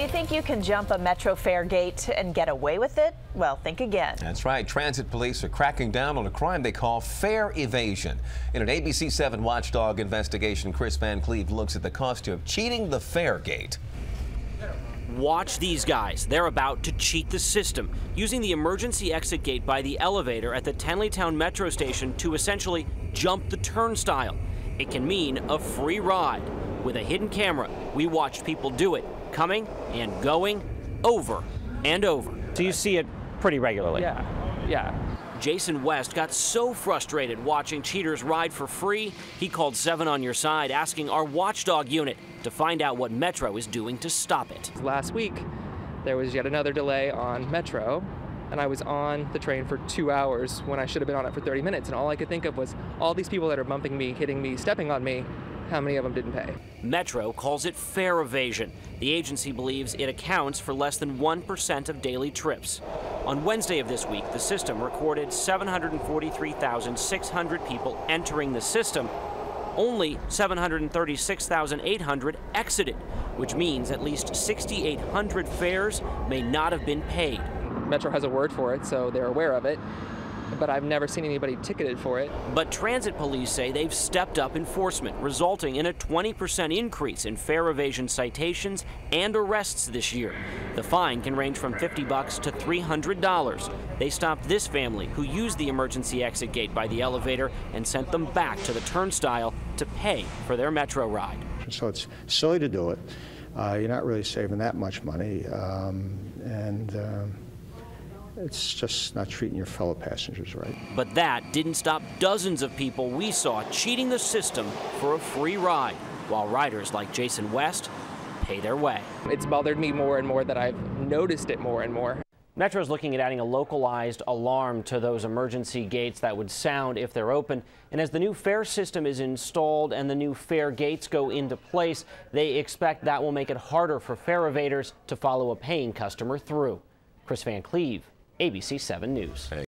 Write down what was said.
you think you can jump a Metro fare gate and get away with it? Well, think again. That's right. Transit police are cracking down on a crime they call fare evasion. In an ABC 7 watchdog investigation, Chris Van Cleave looks at the cost of cheating the fare gate. Watch these guys. They're about to cheat the system, using the emergency exit gate by the elevator at the Tenleytown Metro station to essentially jump the turnstile. It can mean a free ride. With a hidden camera, we watched people do it, coming and going over and over. So you see it pretty regularly? Yeah, yeah. Jason West got so frustrated watching cheaters ride for free, he called 7 on your side asking our watchdog unit to find out what Metro is doing to stop it. Last week, there was yet another delay on Metro, and I was on the train for two hours when I should have been on it for 30 minutes. And all I could think of was all these people that are bumping me, hitting me, stepping on me. How many of them didn't pay? Metro calls it fare evasion. The agency believes it accounts for less than 1% of daily trips. On Wednesday of this week, the system recorded 743,600 people entering the system. Only 736,800 exited, which means at least 6,800 fares may not have been paid. Metro has a word for it, so they're aware of it but I've never seen anybody ticketed for it. But transit police say they've stepped up enforcement, resulting in a 20% increase in fare evasion citations and arrests this year. The fine can range from 50 bucks to $300. They stopped this family who used the emergency exit gate by the elevator and sent them back to the turnstile to pay for their metro ride. So it's silly to do it. Uh, you're not really saving that much money, um, and. Um, it's just not treating your fellow passengers right. But that didn't stop dozens of people we saw cheating the system for a free ride, while riders like Jason West pay their way. It's bothered me more and more that I've noticed it more and more. Metro is looking at adding a localized alarm to those emergency gates that would sound if they're open. And as the new fare system is installed and the new fare gates go into place, they expect that will make it harder for fare evaders to follow a paying customer through. Chris Van Cleave, ABC 7 News.